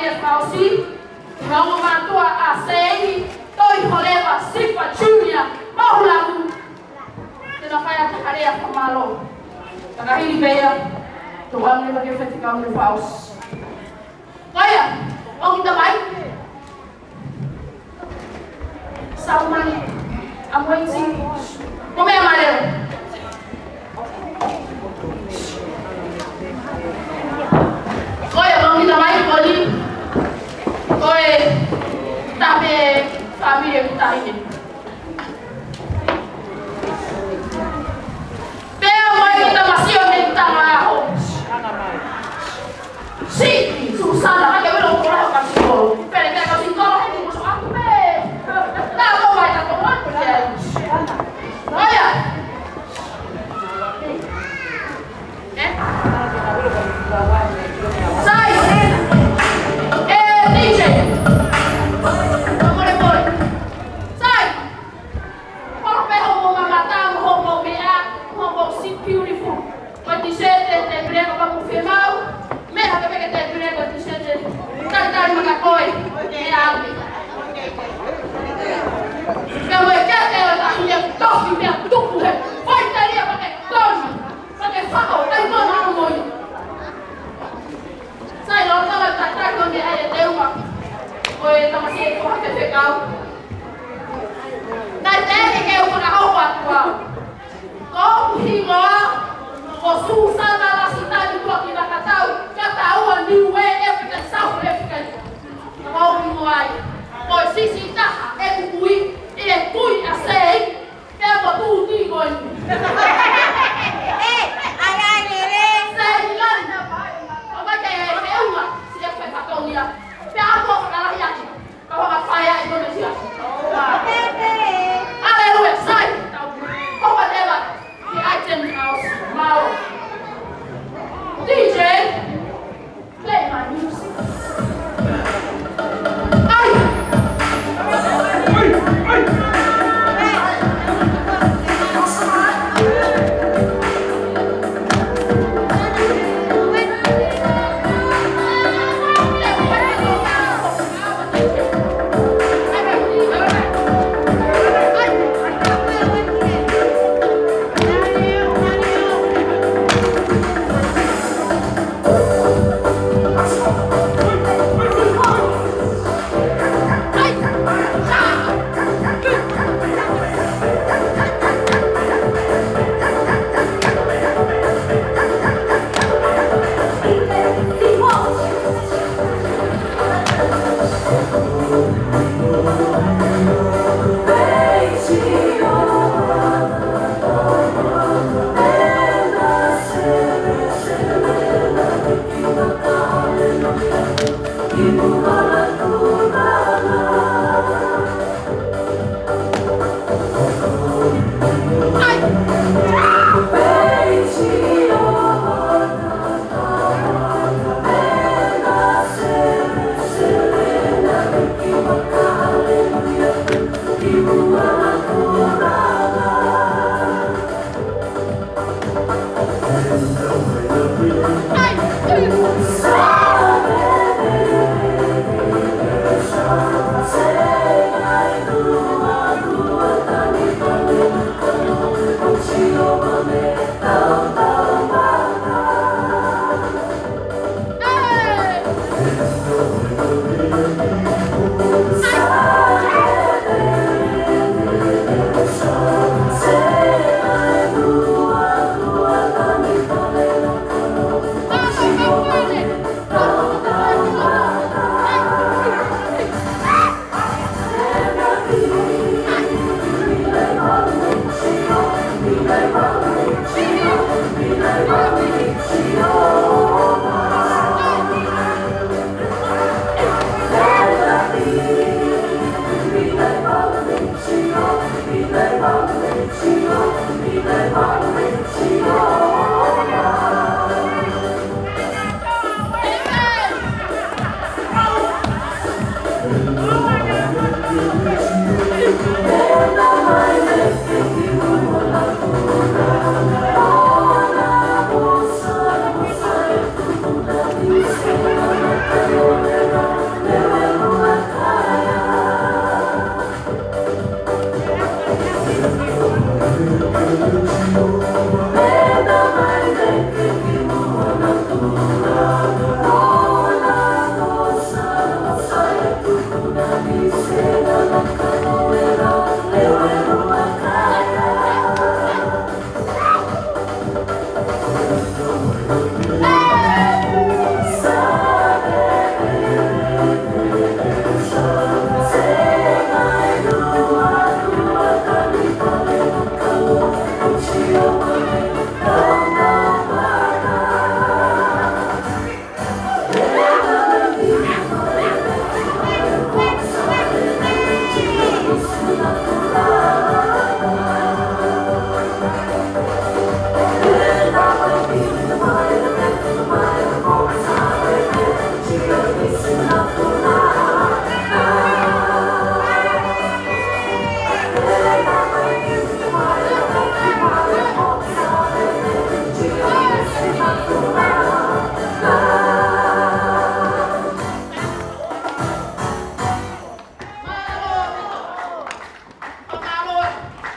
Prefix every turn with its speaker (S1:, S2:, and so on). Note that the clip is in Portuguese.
S1: Marius Mausi, Roma Matua Asei, Toi Roleva Sifa Julia, a Tena faya takarea pamalo. Takahili beya, tuang ni bagi fetikau ni paus. Kaya, mau kita baik? Salman, amoin como é amarelo. Oye, tabe familye mouta ide.
S2: Ci